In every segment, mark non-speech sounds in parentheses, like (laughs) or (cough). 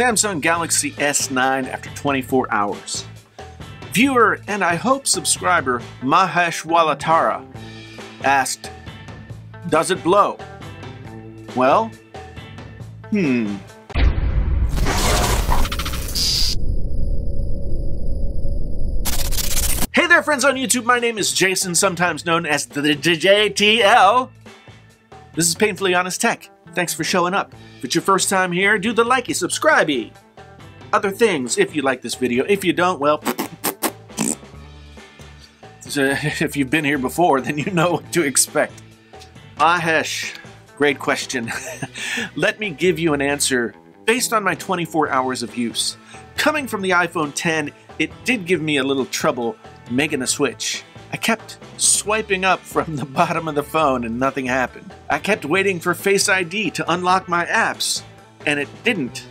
Samsung Galaxy S9 after 24 hours. Viewer and I hope subscriber Mahesh Walatara asked, Does it blow? Well, hmm. Hey there, friends on YouTube. My name is Jason, sometimes known as the JTL. This is Painfully Honest Tech. Thanks for showing up. If it's your first time here, do the likey, subscribey. Other things, if you like this video. If you don't, well, (laughs) so (laughs) if you've been here before, then you know what to expect. Mahesh, great question. (laughs) Let me give you an answer based on my 24 hours of use. Coming from the iPhone 10, it did give me a little trouble making a switch. I kept swiping up from the (laughs) bottom of the phone and nothing happened. I kept waiting for Face ID to unlock my apps, and it didn't.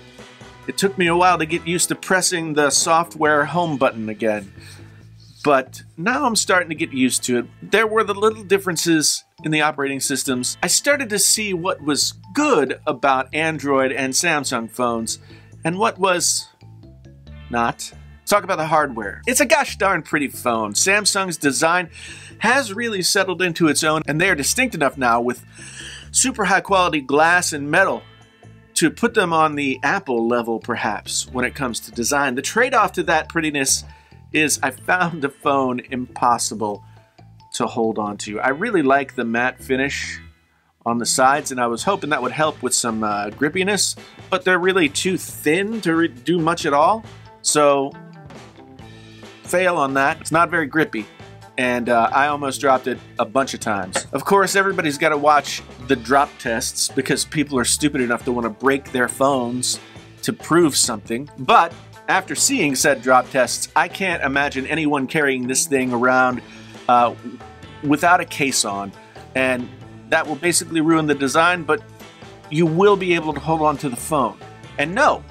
It took me a while to get used to pressing the software home button again. But now I'm starting to get used to it. There were the little differences in the operating systems. I started to see what was good about Android and Samsung phones and what was not. Talk about the hardware. It's a gosh darn pretty phone. Samsung's design has really settled into its own, and they are distinct enough now with super high quality glass and metal to put them on the Apple level, perhaps, when it comes to design. The trade off to that prettiness is I found the phone impossible to hold on to. I really like the matte finish on the sides, and I was hoping that would help with some uh, grippiness, but they're really too thin to do much at all. So fail on that. It's not very grippy. And uh, I almost dropped it a bunch of times. Of course, everybody's got to watch the drop tests because people are stupid enough to want to break their phones to prove something. But after seeing said drop tests, I can't imagine anyone carrying this thing around uh, without a case on. And that will basically ruin the design, but you will be able to hold on to the phone. And no,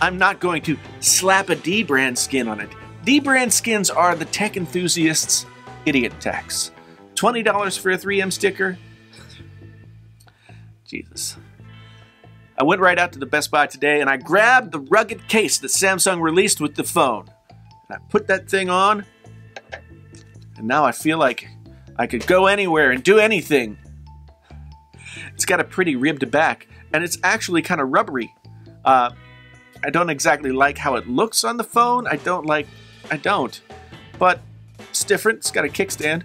I'm not going to slap a Dbrand skin on it. Dbrand skins are the tech enthusiasts' idiot tax. $20 for a 3M sticker? Jesus. I went right out to the Best Buy today and I grabbed the rugged case that Samsung released with the phone. And I put that thing on, and now I feel like I could go anywhere and do anything. It's got a pretty ribbed back, and it's actually kind of rubbery. Uh, I don't exactly like how it looks on the phone. I don't like I don't. But it's different. It's got a kickstand.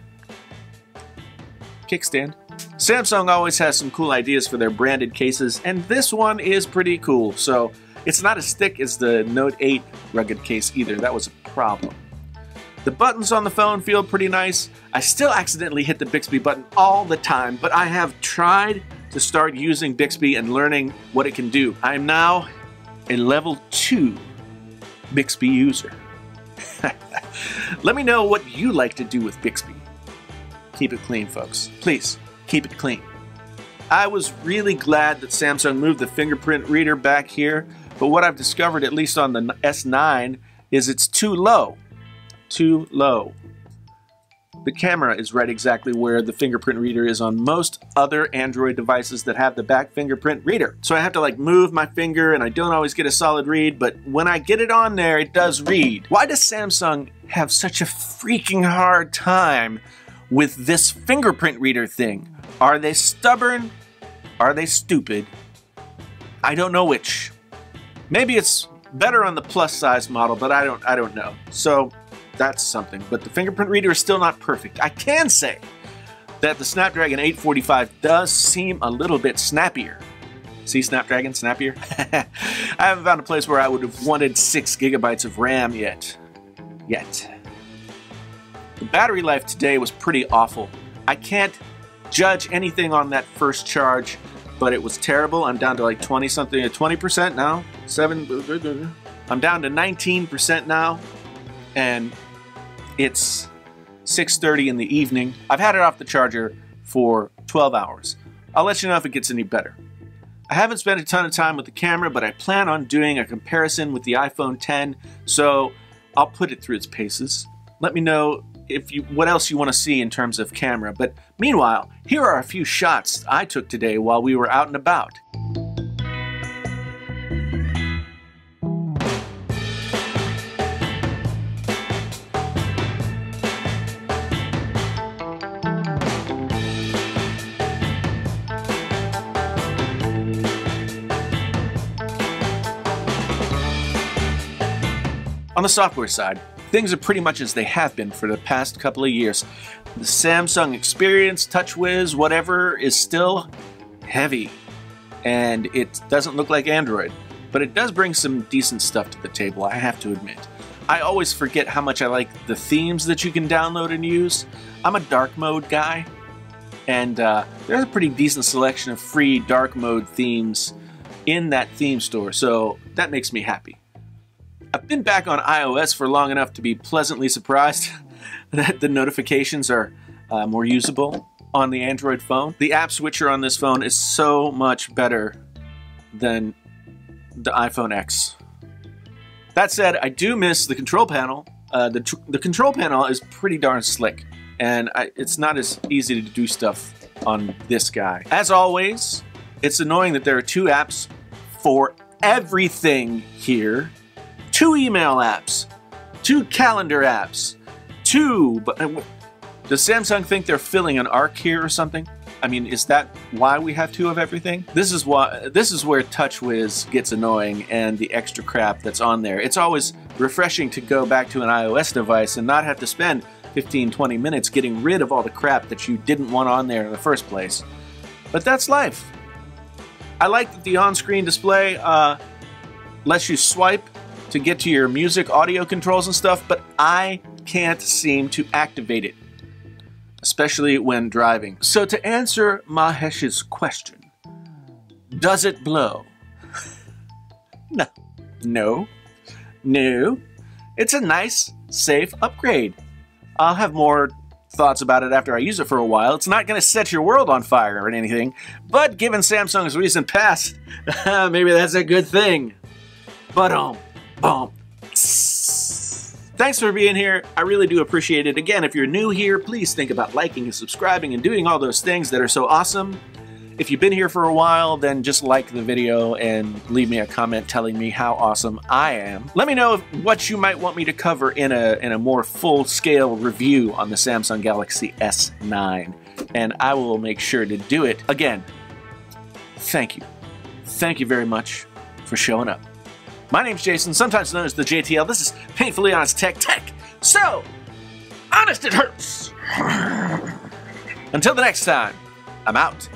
Kickstand. Samsung always has some cool ideas for their branded cases, and this one is pretty cool. So it's not as thick as the Note 8 rugged case either. That was a problem. The buttons on the phone feel pretty nice. I still accidentally hit the Bixby button all the time, but I have tried to start using Bixby and learning what it can do. I am now a level 2 Bixby user. (laughs) Let me know what you like to do with Bixby. Keep it clean, folks. Please, keep it clean. I was really glad that Samsung moved the fingerprint reader back here, but what I've discovered, at least on the S9, is it's too low. Too low the camera is right exactly where the fingerprint reader is on most other Android devices that have the back fingerprint reader. So I have to like move my finger and I don't always get a solid read, but when I get it on there, it does read. Why does Samsung have such a freaking hard time with this fingerprint reader thing? Are they stubborn? Are they stupid? I don't know which. Maybe it's better on the plus size model, but I don't I don't know. So that's something. But the fingerprint reader is still not perfect. I can say that the Snapdragon 845 does seem a little bit snappier. See Snapdragon snappier? (laughs) I haven't found a place where I would have wanted 6 gigabytes of RAM yet. Yet. The battery life today was pretty awful. I can't judge anything on that first charge, but it was terrible. I'm down to like uh, 20 something, 20% now. 7 I'm down to 19% now. And it's 6.30 in the evening. I've had it off the charger for 12 hours. I'll let you know if it gets any better. I haven't spent a ton of time with the camera, but I plan on doing a comparison with the iPhone 10, so I'll put it through its paces. Let me know if you what else you want to see in terms of camera. But meanwhile, here are a few shots I took today while we were out and about. On the software side, things are pretty much as they have been for the past couple of years. The Samsung Experience, TouchWiz, whatever, is still heavy, and it doesn't look like Android, but it does bring some decent stuff to the table, I have to admit. I always forget how much I like the themes that you can download and use. I'm a dark mode guy, and uh, there's a pretty decent selection of free dark mode themes in that theme store, so that makes me happy. Been back on iOS for long enough to be pleasantly surprised (laughs) that the notifications are uh, more usable on the Android phone. The app switcher on this phone is so much better than the iPhone X. That said, I do miss the control panel. Uh, the, the control panel is pretty darn slick, and I, it's not as easy to do stuff on this guy. As always, it's annoying that there are two apps for everything here. Two email apps, two calendar apps, two... But, uh, does Samsung think they're filling an ark here or something? I mean, is that why we have two of everything? This is why this is where TouchWiz gets annoying and the extra crap that's on there. It's always refreshing to go back to an iOS device and not have to spend 15 20 minutes getting rid of all the crap that you didn't want on there in the first place. But that's life. I like that the on-screen display uh, lets you swipe to get to your music audio controls and stuff, but I can't seem to activate it especially when driving. So to answer Mahesh's question, does it blow? (laughs) no. No. No. It's a nice, safe upgrade. I'll have more thoughts about it after I use it for a while. It's not going to set your world on fire or anything, but given Samsung's recent past, (laughs) maybe that's a good thing. But um, bump. Thanks for being here. I really do appreciate it. Again, if you're new here, please think about liking and subscribing and doing all those things that are so awesome. If you've been here for a while, then just like the video and leave me a comment telling me how awesome I am. Let me know what you might want me to cover in a, in a more full-scale review on the Samsung Galaxy S9, and I will make sure to do it. Again, thank you. Thank you very much for showing up. My name's Jason, sometimes known as the JTL. This is Painfully Honest Tech Tech. So, honest it hurts. (laughs) Until the next time, I'm out.